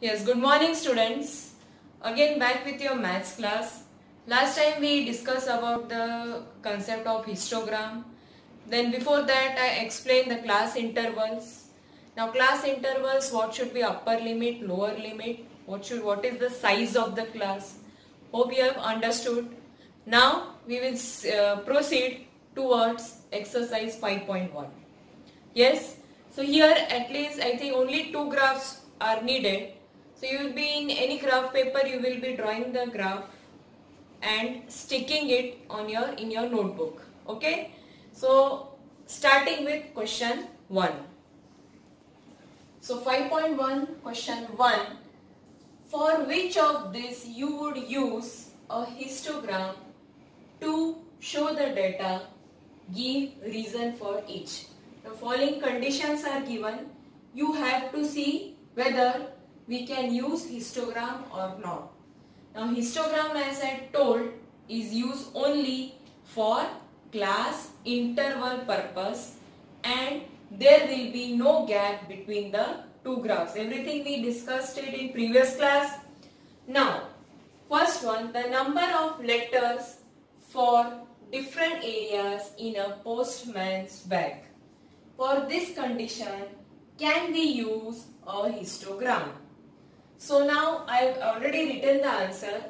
Yes, good morning students. Again back with your maths class. Last time we discussed about the concept of histogram. Then before that I explained the class intervals. Now class intervals what should be upper limit, lower limit, what should what is the size of the class. Hope you have understood. Now we will uh, proceed towards exercise 5.1. Yes, so here at least I think only two graphs are needed so you will be in any graph paper, you will be drawing the graph and sticking it on your in your notebook. Okay. So starting with question 1. So 5.1 question 1. For which of this you would use a histogram to show the data, give reason for each. The following conditions are given. You have to see whether we can use histogram or not. Now histogram as I told is used only for class interval purpose and there will be no gap between the two graphs. Everything we discussed it in previous class. Now first one the number of letters for different areas in a postman's bag. For this condition can we use a histogram? So now I have already written the answer.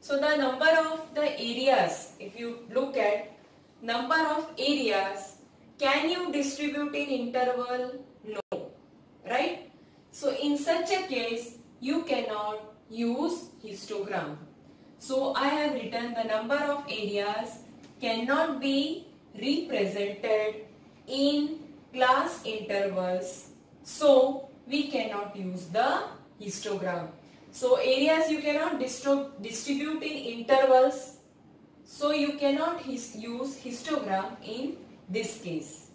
So the number of the areas, if you look at number of areas, can you distribute in interval? No. Right? So in such a case, you cannot use histogram. So I have written the number of areas cannot be represented in class intervals. So we cannot use the histogram. So areas you cannot distribute in intervals. So you cannot his use histogram in this case.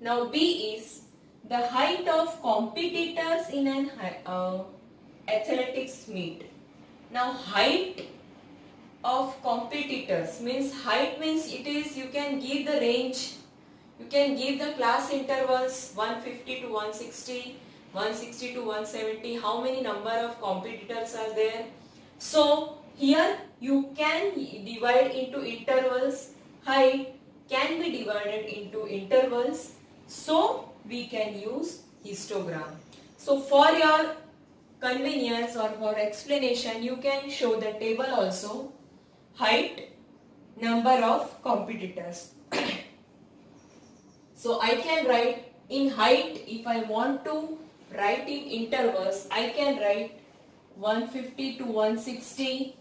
Now B is the height of competitors in an uh, athletics meet. Now height of competitors means height means it is you can give the range you can give the class intervals 150 to 160 160 to 170 how many number of competitors are there? So here you can divide into intervals. Height can be divided into intervals. So we can use histogram. So for your convenience or for explanation you can show the table also. Height number of competitors. So I can write in height if I want to write in intervals, I can write 150 to 160,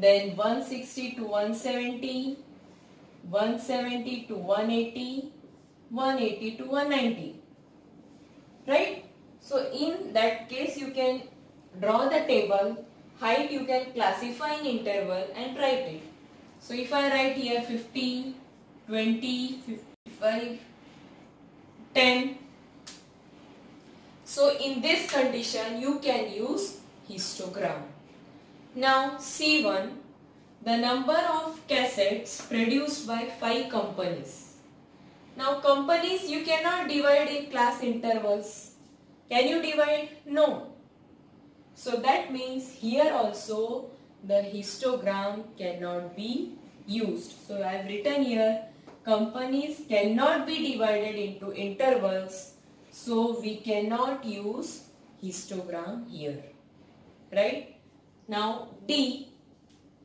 then 160 to 170, 170 to 180, 180 to 190. Right? So in that case you can draw the table, height you can classify in interval and write it. So if I write here 50, 20, 55, 10, so in this condition you can use histogram. Now C1 the number of cassettes produced by 5 companies. Now companies you cannot divide in class intervals. Can you divide? No. So that means here also the histogram cannot be used. So I have written here companies cannot be divided into intervals so we cannot use histogram here. Right? Now D.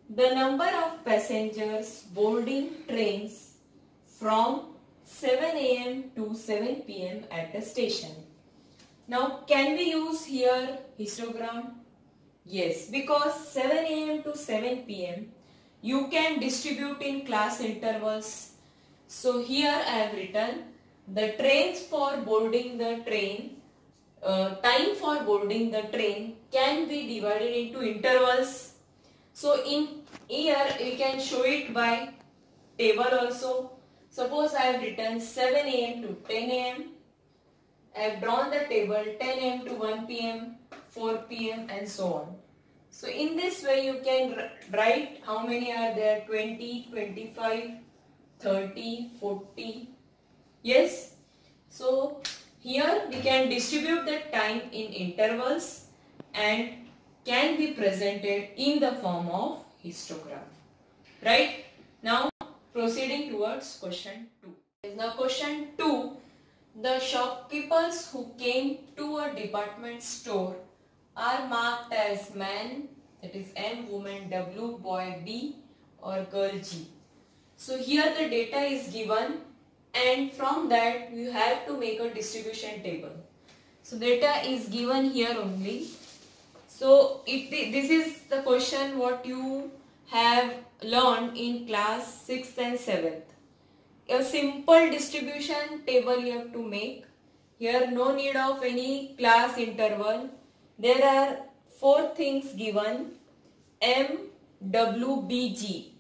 The number of passengers boarding trains from 7 am to 7 pm at the station. Now can we use here histogram? Yes, because 7 am to 7 pm you can distribute in class intervals. So here I have written the trains for boarding the train, uh, time for boarding the train can be divided into intervals. So in here you can show it by table also. Suppose I have written 7 am to 10 am. I have drawn the table 10 am to 1 pm, 4 pm and so on. So in this way you can write how many are there 20, 25, 30, 40, Yes. So Here we can distribute the time in intervals and can be presented in the form of histogram. Right? Now proceeding towards question 2. Now question 2. The shopkeepers who came to a department store are marked as man that is M, woman W, boy B or girl G. So here the data is given and from that you have to make a distribution table. So data is given here only. So it, this is the question what you have learned in class 6th and 7th. A simple distribution table you have to make. Here no need of any class interval. There are four things given M, W, B, G.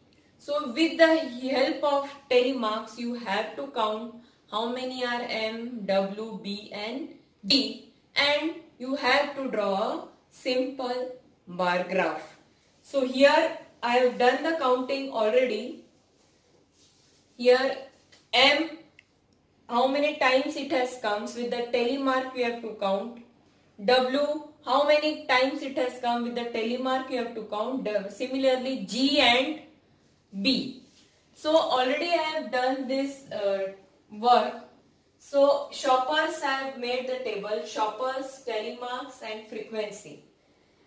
So with the help of tally marks you have to count how many are M, W, B and D and you have to draw a simple bar graph. So here I have done the counting already. Here M how many times it has comes with the tally mark you have to count. W how many times it has come with the tally mark you have to count. Similarly G and B. So already I have done this uh, work. So shoppers have made the table shoppers, tally marks and frequency.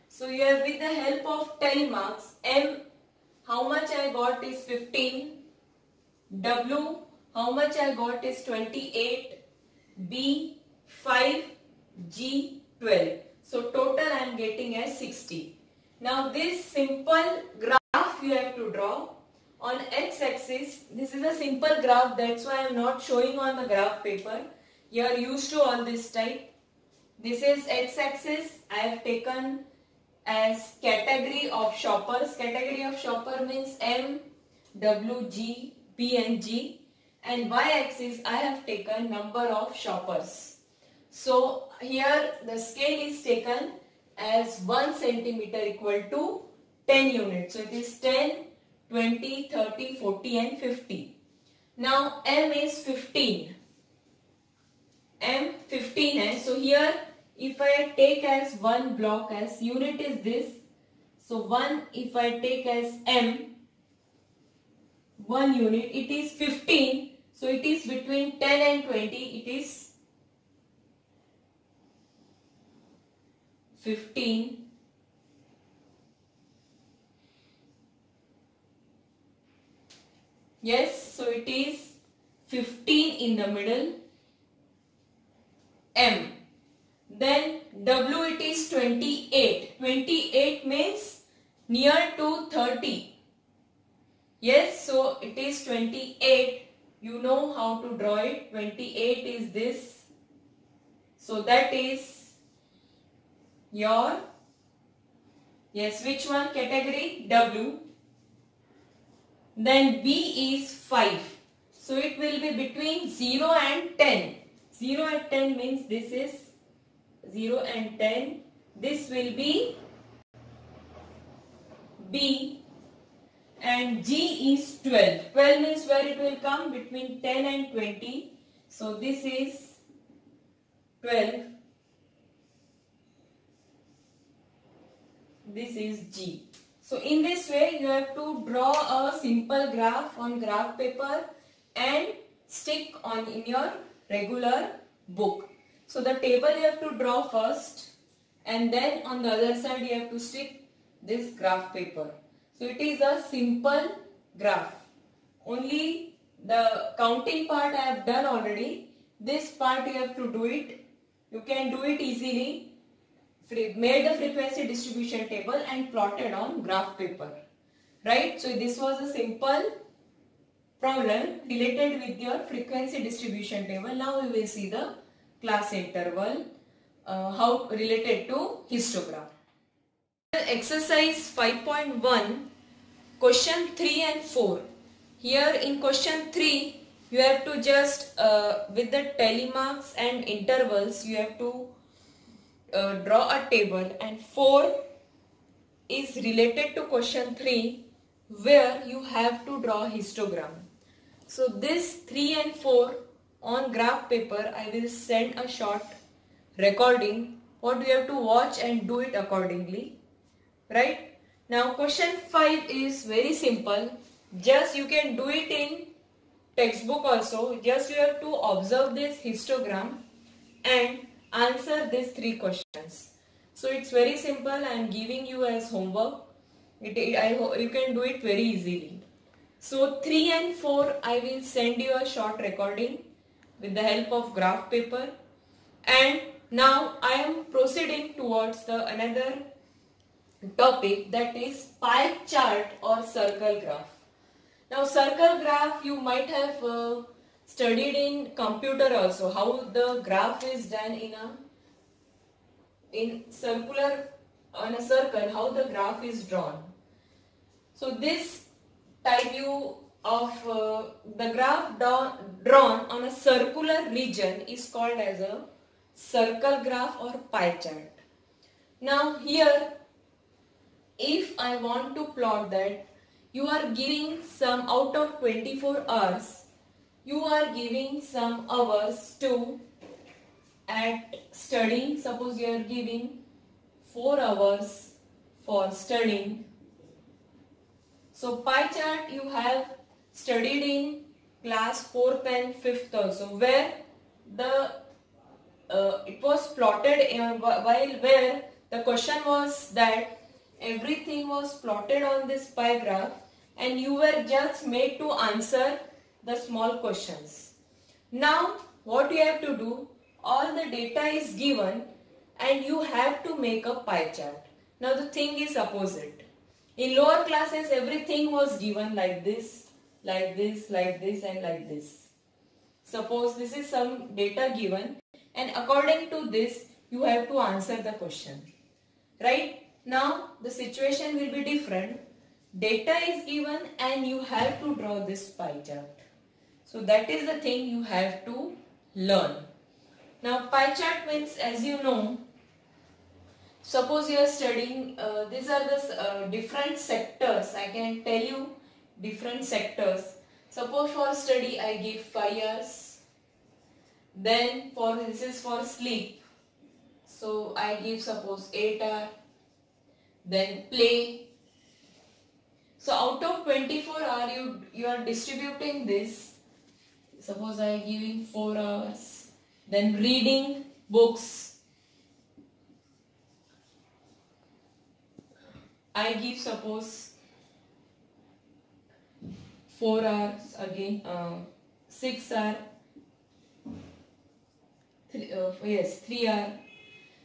So you have with the help of tally marks M how much I got is 15 W how much I got is 28 B 5 G 12 so total I am getting as 60 now this simple graph you have to draw on x-axis this is a simple graph that's why I'm not showing on the graph paper. You are used to all this type. This is x-axis I have taken as category of shoppers. Category of shopper means M W G P and G. And y-axis I have taken number of shoppers. So here the scale is taken as 1 centimeter equal to 10 units. So it is 10 20, 30, 40 and 50. Now M is 15. M 15 hai. So here if I take as one block as unit is this. So 1 if I take as M 1 unit it is 15. So it is between 10 and 20 it is 15 Yes, so it is 15 in the middle. M. Then W it is 28. 28 means near to 30. Yes, so it is 28. You know how to draw it. 28 is this. So that is your, yes, which one category? W. Then B is 5. So it will be between 0 and 10. 0 and 10 means this is 0 and 10. This will be B and G is 12. 12 means where it will come between 10 and 20. So this is 12. This is G. So in this way you have to draw a simple graph on graph paper and stick on in your regular book. So the table you have to draw first and then on the other side you have to stick this graph paper. So it is a simple graph. Only the counting part I have done already. This part you have to do it. You can do it easily made the frequency distribution table and plotted on graph paper. Right? So this was a simple problem related with your frequency distribution table. Now we will see the class interval uh, how related to histogram. Exercise 5.1 question 3 and 4. Here in question 3 you have to just uh, with the tally marks and intervals you have to uh, draw a table and 4 is related to question 3 where you have to draw histogram. So this 3 and 4 on graph paper I will send a short recording. What you have to watch and do it accordingly right? Now question 5 is very simple. Just you can do it in textbook also. Just you have to observe this histogram and answer these three questions. So it's very simple. I am giving you as homework. It, I, you can do it very easily. So 3 and 4 I will send you a short recording with the help of graph paper. And now I am proceeding towards the another topic that is pie chart or circle graph. Now circle graph you might have uh, studied in computer also how the graph is done in a in circular on a circle how the graph is drawn. So this type view of uh, the graph drawn on a circular region is called as a circle graph or pie chart. Now here if I want to plot that you are giving some out of 24 hours you are giving some hours to at studying. Suppose you are giving 4 hours for studying. So pie chart you have studied in class 4th and 5th also where the uh, it was plotted uh, while where the question was that everything was plotted on this pie graph and you were just made to answer the small questions. Now what you have to do all the data is given and you have to make a pie chart. Now the thing is opposite. In lower classes everything was given like this like this, like this and like this. Suppose this is some data given and according to this you have to answer the question. Right? Now the situation will be different. Data is given and you have to draw this pie chart. So that is the thing you have to learn. Now pie chart means as you know, suppose you are studying, uh, these are the uh, different sectors. I can tell you different sectors. Suppose for study I give 5 years. Then for this is for sleep. So I give suppose 8 hour. Then play. So out of 24 hour you, you are distributing this. Suppose I giving 4 hours. Then reading books. I give suppose 4 hours again uh, 6 hour three, uh, yes 3 hour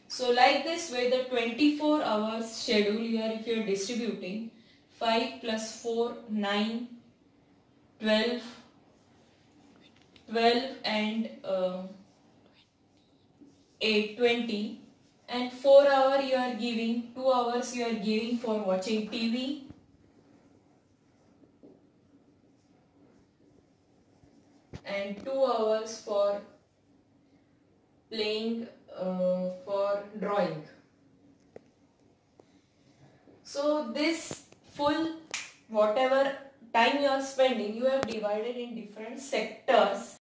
so like this way the 24 hours schedule here if you are distributing 5 plus 4 9 12 12 and uh, 8 20 and 4 hour you are giving 2 hours you are giving for watching TV and 2 hours for playing uh, for drawing. So this full whatever time you are spending you have divided in different sectors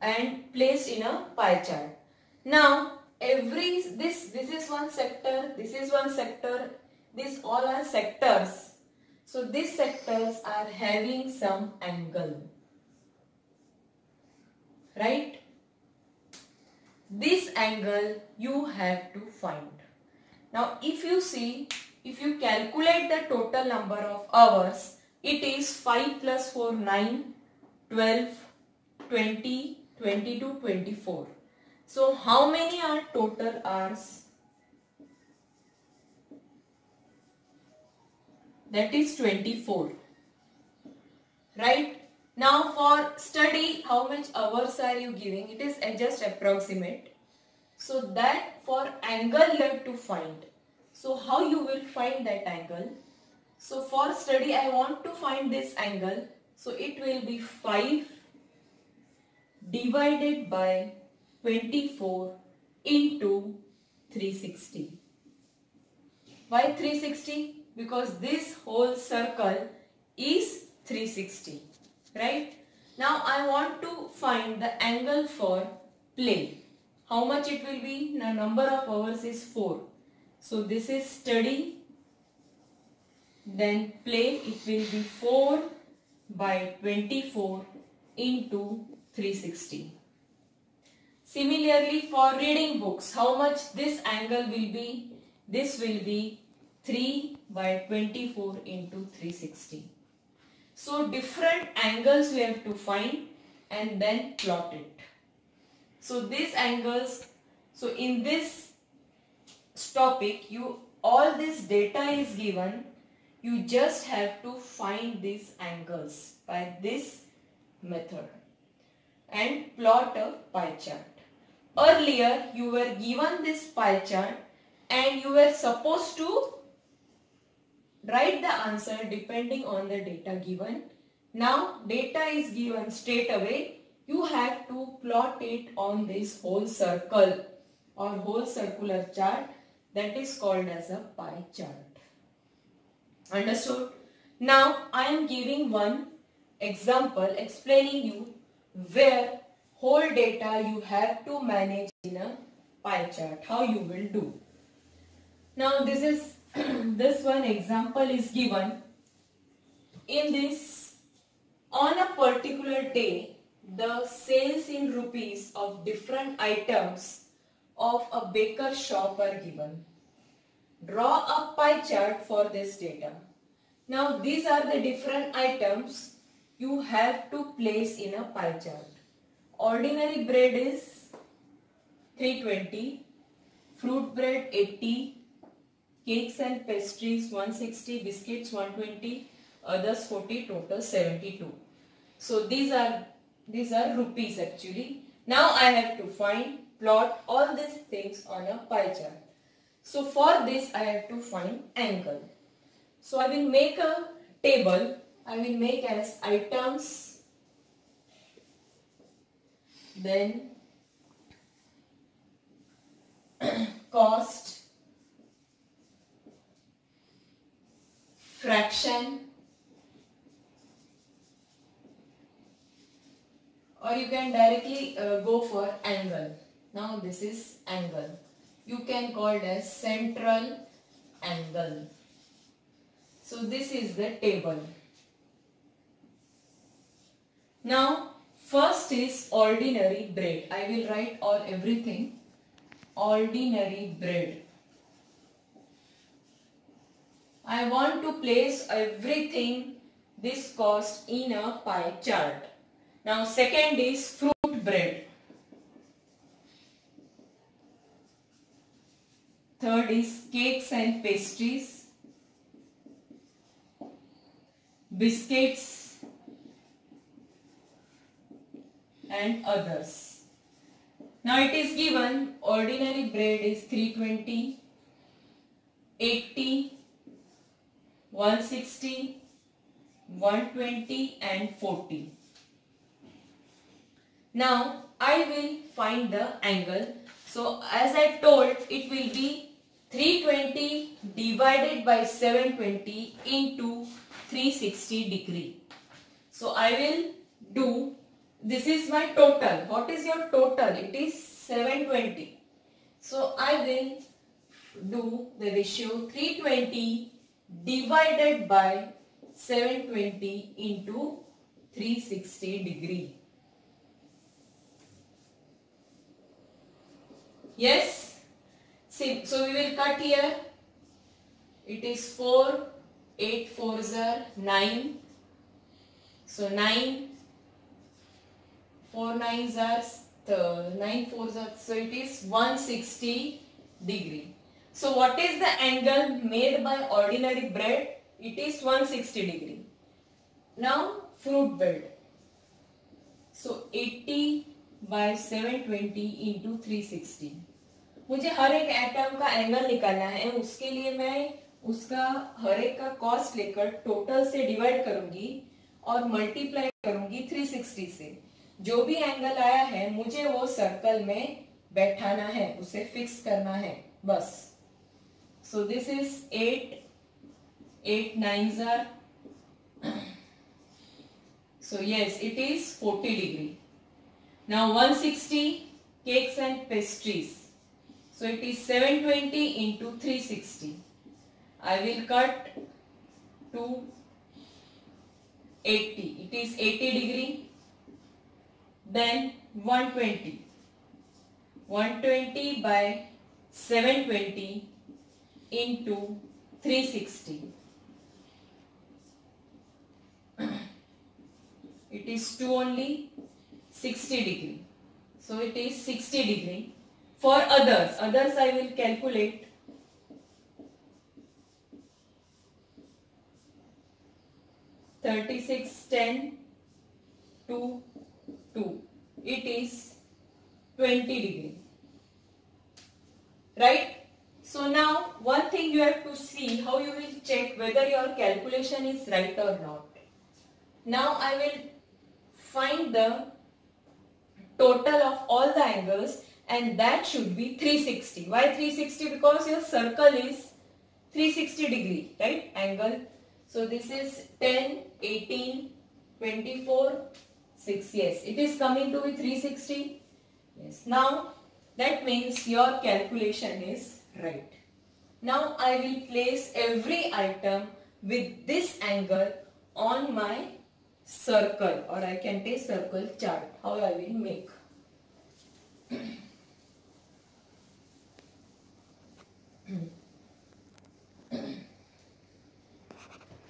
and placed in a pie chart. Now every this this is one sector, this is one sector, these all are sectors. So these sectors are having some angle right? This angle you have to find. Now if you see, if you calculate the total number of hours, it is 5 plus 4, 9, 12, 20, 22, 24. So how many are total hours? That is 24. Right? Now for study, how much hours are you giving? It is just approximate. So that for angle you have to find. So how you will find that angle? So for study, I want to find this angle. So it will be 5 divided by 24 into 360. Why 360? Because this whole circle is 360 right Now I want to find the angle for play. How much it will be? The number of hours is 4. So this is study. Then play it will be 4 by 24 into 360. Similarly for reading books, how much this angle will be? This will be 3 by 24 into 360. So different angles we have to find and then plot it. So these angles, so in this topic, you all this data is given. You just have to find these angles by this method and plot a pie chart. Earlier, you were given this pie chart and you were supposed to write the answer depending on the data given. Now, data is given straight away. You have to plot it on this whole circle or whole circular chart that is called as a pie chart. Understood? Now, I am giving one example explaining you where whole data you have to manage in a pie chart, how you will do. Now this is, this one example is given. In this, on a particular day, the sales in rupees of different items of a baker shop are given. Draw a pie chart for this data. Now these are the different items you have to place in a pie chart. Ordinary bread is 320, fruit bread 80, cakes and pastries 160, biscuits 120, others 40, total 72. So these are these are rupees actually. Now I have to find plot all these things on a pie chart. So for this I have to find angle. So I will make a table. I will make as items then cost, fraction, or you can directly uh, go for angle. Now this is angle. You can call it as central angle. So this is the table. Now First is ordinary bread. I will write all everything. Ordinary bread. I want to place everything this cost in a pie chart. Now second is fruit bread. Third is cakes and pastries. Biscuits and others. Now it is given ordinary bread is 320, 80, 160, 120 and 40. Now I will find the angle. So as I told it will be 320 divided by 720 into 360 degree. So I will do this is my total. What is your total? It is 720. So I will do the ratio 320 divided by 720 into 360 degree. Yes? See, so we will cut here. It is 4, 8 4s are 9. So 9 4 nines are the 9 fours are so it is 160 degree. So what is the angle made by ordinary bread? It is 160 degree. Now fruit bread. So 80 by 720 into 360. मुझे हर एक atom का angle निकालना है उसके लिए मैं उसका हर एक का कॉस्ट लेकर टोटल से डिवाइड करूँगी और मल्टीप्लाई करूँगी 360 से जो भी एंगल आया है, मुझे वो सर्कल में बैठाना है, उसे फिक्स करना है, बस। So this is eight eight nine जर so yes it is forty degree now one sixty cakes and pastries so it is seven twenty into three sixty I will cut to eighty it is eighty degree Then 120. 120 by 720 into 360. it is 2 only 60 degree. So it is 60 degree. For others, others I will calculate thirty six ten two. 2. It is 20 degree. Right? So now one thing you have to see how you will check whether your calculation is right or not. Now I will find the total of all the angles and that should be 360. Why 360? Because your circle is 360 degree, right? Angle. So this is 10, 18, 24, 6. Yes, it is coming to be 360. Yes. Now that means your calculation is right. Now I will place every item with this angle on my circle or I can take circle chart. How I will make.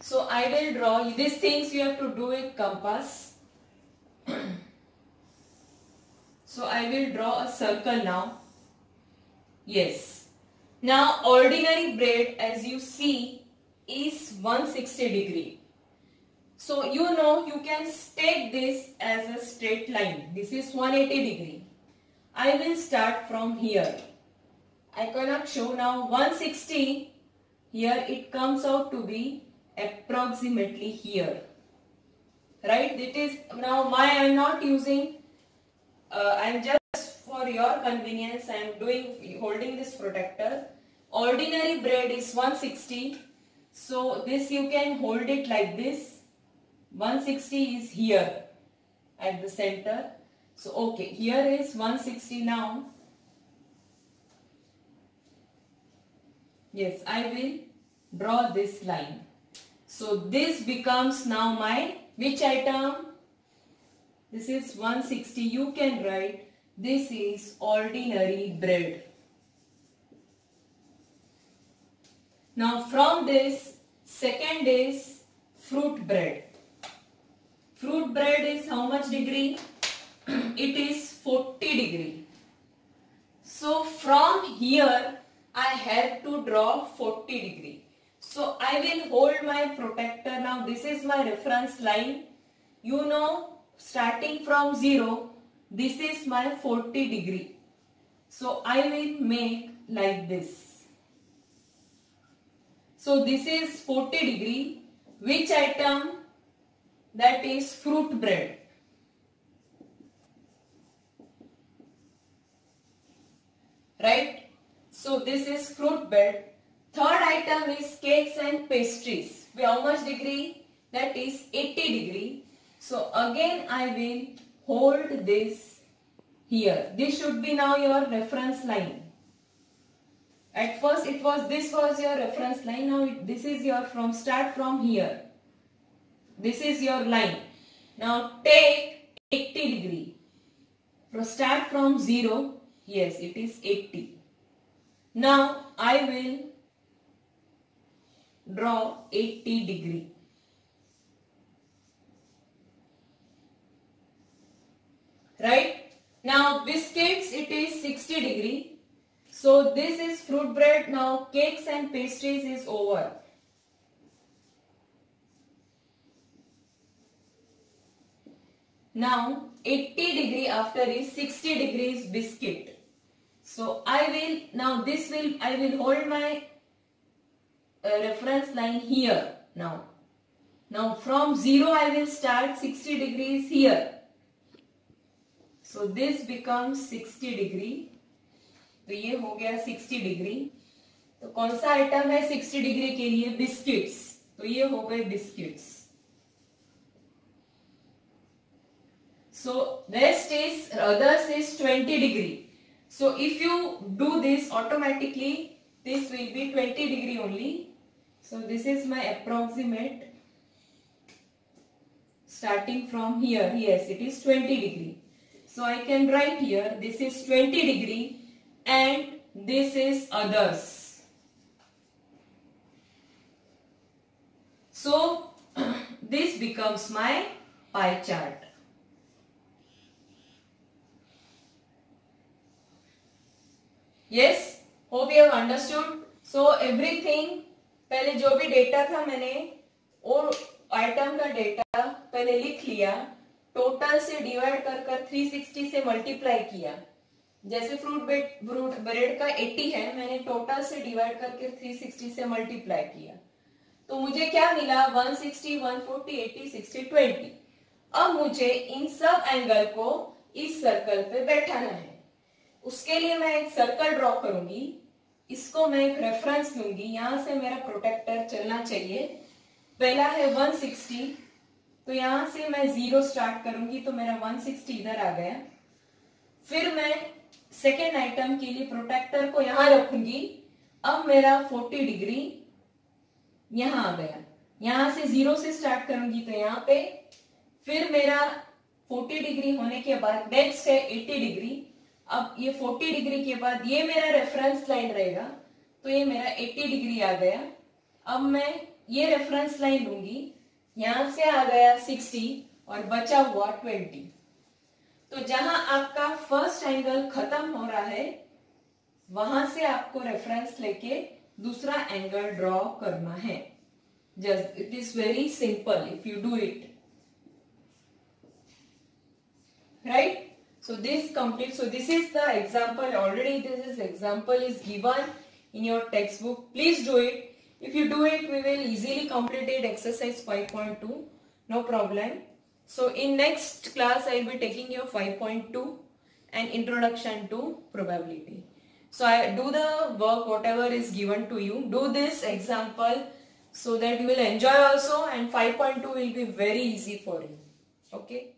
so I will draw these things you have to do with compass. so I will draw a circle now. Yes. Now ordinary bread as you see is 160 degree. So you know you can take this as a straight line. This is 180 degree. I will start from here. I cannot show now 160. Here it comes out to be approximately here. Right? It is now my I am not using uh, I am just for your convenience I am doing holding this protector. Ordinary bread is 160. So this you can hold it like this. 160 is here at the center. So okay, here is 160 now. Yes, I will draw this line. So this becomes now my which item? This is 160. You can write this is ordinary bread. Now from this, second is fruit bread. Fruit bread is how much degree? it is 40 degree. So from here, I have to draw 40 degree. So I will hold my protector. Now this is my reference line. You know, starting from 0, this is my 40 degree. So I will make like this. So this is 40 degree. Which item? That is fruit bread. Right? So this is fruit bread. Third item is cakes and pastries. How much degree? That is 80 degree. So again I will hold this here. This should be now your reference line. At first it was, this was your reference line. Now it, this is your from, start from here. This is your line. Now take 80 degree. From start from 0. Yes, it is 80. Now I will draw 80 degree. Right? Now biscuits it is 60 degree. So this is fruit bread. Now cakes and pastries is over. Now 80 degree after is 60 degrees biscuit. So I will now this will I will hold my uh, reference line here now. Now from 0 I will start 60 degrees here so this become 60 degree तो ये हो गया 60 degree तो कौन सा item है 60 degree के लिए? बिस्किट्स तो ये हो गए biscuits so rest is others is 20 degree so if you do this automatically this will be 20 degree only so this is my approximate starting from here here it is 20 degree So I can write here this is 20 degree and this is others. So this becomes my pie chart. Yes, hope you have understood. So everything पहले जो भी data था मैंने वो item का data पहले लिख लिया टोटल से डिवाइड कर कर 360 से मल्टीप्लाई किया। जैसे फ्रूट बेड फ्रूट ब्रेड का 80 है मैंने टोटल से डिवाइड करके 360 से मल्टीप्लाई किया। तो मुझे क्या मिला? 160, 140, 80, 60, 20 अब मुझे इन सब एंगल को इस सर्कल पे बैठाना है। उसके लिए मैं एक सर्कल ड्रॉ करूँगी। इसको मैं एक रेफरेंस लूँगी। यहाँ से मेरा प्रोटेक्टर चलना चाहिए। पहला है 160 तो यहाँ से मैं ज़ीरो स्टार्ट करूँगी तो मेरा 160 इधर आ गया। फिर मैं सेकेंड आइटम के लिए प्रोटेक्टर को यहाँ रखूँगी। अब मेरा 40 डिग्री यहाँ आ गया। यहाँ से ज़ीरो से स्टार्ट करूँगी तो यहाँ पे। फिर मेरा 40 डिग्री होने के बाद नेक्स्ट है 80 डिग्री अब ये 40 डिग्री के बाद ये मेरा रेफरेंस लाइन रहेगा तो ये मेरा 80 डिग्री आ गया। अब मैं ये रेफरेंस लाइन लूँगी यहाँ से आ गया 60 और बचा हुआ 20 तो जहाँ आपका फ़र्स्ट एंगल खत्म हो रहा है, वहाँ से आपको रेफरेंस लेके दूसरा एंगल ड्रॉ करना है। Just it is very simple if you do it right so this complete so this is the example already this is example is given in your text book please do it if you do it we will easily complete it exercise 5.2 no problem so in next class i will be taking your 5.2 and introduction to probability so I do the work whatever is given to you. Do this example so that you will enjoy also and 5.2 will be very easy for you. Okay.